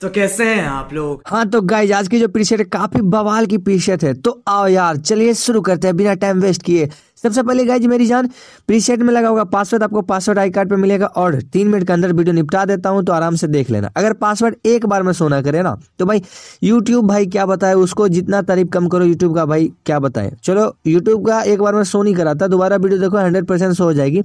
तो कैसे हैं आप लोग? हाँ तो गाइज़ आज की जो पीछे काफ़ी बवाल की पीछे है तो आओ यार, चलिए शुरू करते हैं, बिना टाइम वेस्ट किए। सबसे पहले गाइज़ मेरी जान प्रीसेट में लगा होगा पासवर्ड आपको पासवर्ड आई कार्ड पर मिलेगा और तीन मिनट के अंदर वीडियो निपटा देता हूँ तो आराम से देख लेना। अगर पासवर्ड एक बार में सोना करे ना तो भाई यूट्यूब भाई क्या बताए, उसको जितना तारीफ़ कम करो यूट्यूब का भाई क्या बताए। चलो यूट्यूब का एक बार में सो नहीं कराता, दोबारा वीडियो देखो हंड्रेड परसेंट सो हो जाएगी।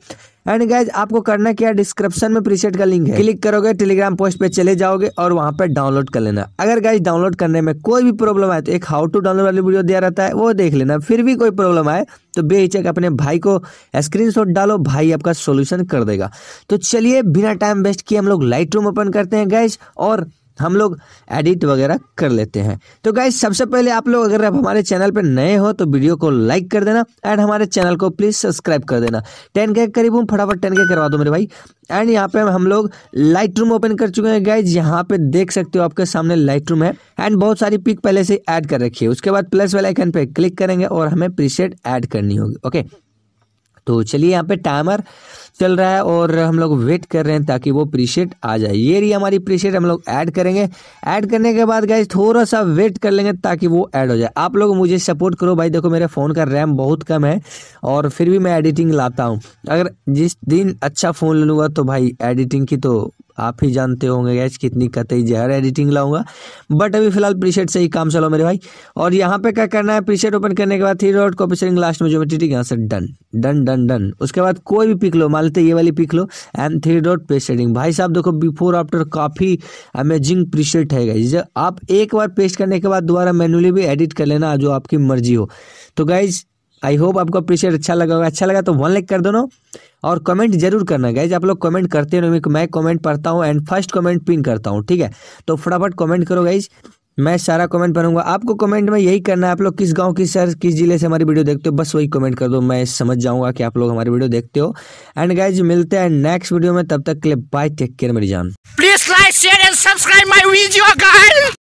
एंड गाइज़ आपको करना क्या डिस्क्रिप्शन में प्रीसेट का लिंक है। क्लिक करोगे टेलीग्राम पोस्ट पे चले जाओगे और वहाँ पे डाउनलोड कर लेना। अगर गाइज़ डाउनलोड करने में कोई भी प्रॉब्लम आए तो एक हाउ टू डाउनलोड वाली वीडियो दिया रहता है, वो देख लेना, फिर भी कोई प्रॉब्लम आए तो बेहिचक अपने भाई को स्क्रीनशॉट डालो, भाई आपका सोल्यूशन कर देगा। तो चलिए, बिना टाइम वेस्ट किए हम लोग लाइट रूम ओपन करते हैं गैस और हम लोग एडिट वगैरह कर लेते हैं। तो गाइज़ सबसे पहले आप लोग अगर आप हमारे चैनल पर नए हो तो वीडियो को लाइक कर देना एंड हमारे चैनल को प्लीज़ सब्सक्राइब कर देना। टेन के करीब हूँ, फटाफट टेन के करवा दो मेरे भाई। एंड यहाँ पे हम लोग लाइट रूम ओपन कर चुके हैं गाइज़ यहाँ पे देख सकते हो आपके सामने लाइट रूम है। एंड बहुत सारी पिक पहले से ऐड कर रखी है। उसके बाद प्लस वाले आइकन पे क्लिक करेंगे और हमें प्रीसेट ऐड करनी होगी। ओके तो चलिए यहाँ पे टाइमर चल रहा है और हम लोग वेट कर रहे हैं ताकि वो प्रीसेट आ जाए। ये रही हमारी प्रीसेट हम लोग ऐड करेंगे। ऐड करने के बाद गाइज़ थोड़ा सा वेट कर लेंगे ताकि वो ऐड हो जाए। आप लोग मुझे सपोर्ट करो। भाई, देखो, मेरे फ़ोन का रैम बहुत कम है और फिर भी मैं एडिटिंग लाता हूँ। अगर जिस दिन अच्छा फ़ोन ले लूँगा तो भाई एडिटिंग की तो आप ही जानते होंगे गैस कितनी कतई जहर एडिटिंग लाऊँगा। बट अभी फ़िलहाल प्रीसेट से ही काम चलो मेरे भाई। और यहाँ पे क्या करना है? प्रीसेट ओपन करने के बाद three dot copy setting last में जो मैं यहाँ से डन डन डन डन उसके बाद कोई भी पिक लो, मान लेते ये वाली pick low and three dot paste setting भाई साहब देखो बिफोर आफ्टर काफ़ी अमेजिंग प्रीसेट है गाइज़ आप एक बार पेस्ट करने के बाद दोबारा मैनुअली भी एडिट कर लेना, जो आपकी मर्ज़ी हो। तो गाइज़ आई होप आपको अप्रिशिएट अच्छा लगा होगा। अच्छा लगा तो वन लाइक कर दो और कमेंट ज़रूर करना। गाइज़ आप लोग कमेंट करते हो मैं कमेंट पढ़ता हूँ एंड फ़र्स्ट कमेंट पिन करता हूँ, ठीक है? तो फटाफट कमेंट करो गाइज़ मैं सारा कमेंट पढ़ूँगा। आपको कमेंट में यही करना है। आप लोग किस गाँव, किस शहर, किस ज़िले से हमारी वीडियो देखते हो, बस वही कमेंट कर दो। मैं समझ जाऊँगा कि आप लोग हमारी वीडियो देखते हो। एंड गाइज़ मिलते हैं नेक्स्ट वीडियो में। तब तक के लिए बाय टेक केयर मेरी जान। Please like share and subscribe my video guys.